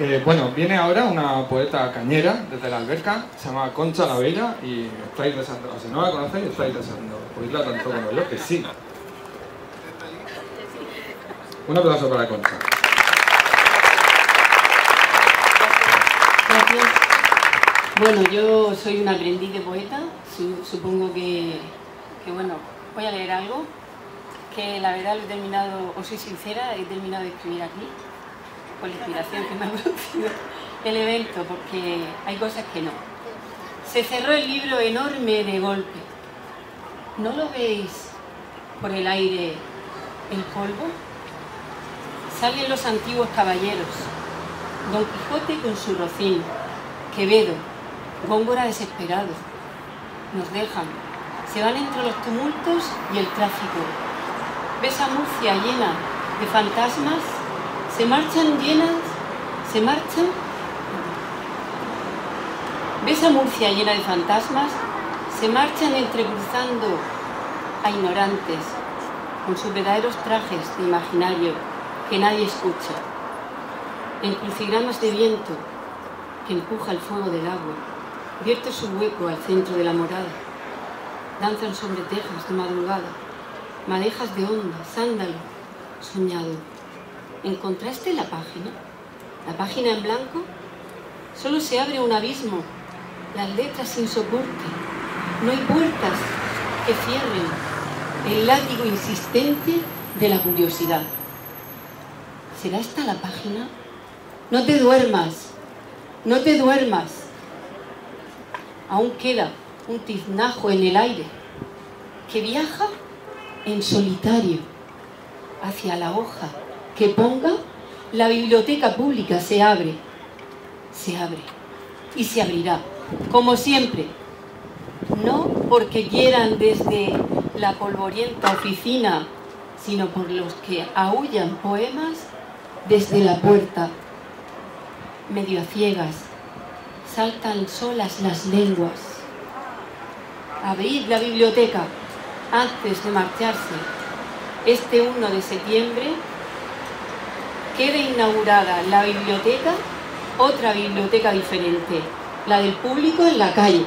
Eh, bueno, viene ahora una poeta cañera desde la alberca, se llama Concha la Bella y estáis deseando, o sea, no la conocéis, estáis deseando oírla tanto como yo, que sí. Un aplauso para Concha. Gracias. Bueno, yo soy una aprendiz de poeta, su- supongo que, que, bueno, voy a leer algo, que la verdad lo he terminado, os soy sincera, he terminado de escribir aquí, con la inspiración que me ha producido el evento, porque hay cosas que no. Se cerró el libro enorme de golpe. ¿No lo veis por el aire el polvo? Salen los antiguos caballeros, Don Quijote con su rocín, Quevedo, Góngora desesperado. Nos dejan, se van entre los tumultos y el tráfico. Ves a Murcia llena de fantasmas, se marchan llenas, se marchan. Ves a Murcia llena de fantasmas, se marchan entrecruzando a ignorantes, con sus verdaderos trajes de imaginario que nadie escucha en crucigramas de viento que empuja el fuego del agua, vierte su hueco al centro de la morada. Danzan sobre tejas de madrugada, madejas de onda, sándalo, soñado. ¿Encontraste la página? ¿La página en blanco? Solo se abre un abismo, las letras sin soporte. No hay puertas que cierren el látigo insistente de la curiosidad. ¿Será esta la página? No te duermas, no te duermas. Aún queda un tiznajo en el aire que viaja en solitario hacia la hoja que ponga la biblioteca pública se abre, se abre y se abrirá, como siempre. No porque quieran desde la polvorienta oficina, sino por los que aullan poemas desde la puerta medio a ciegas, saltan solas las lenguas. Abrid la biblioteca antes de marcharse. Este 1 de septiembre queda inaugurada la biblioteca, otra biblioteca diferente, la del público en la calle.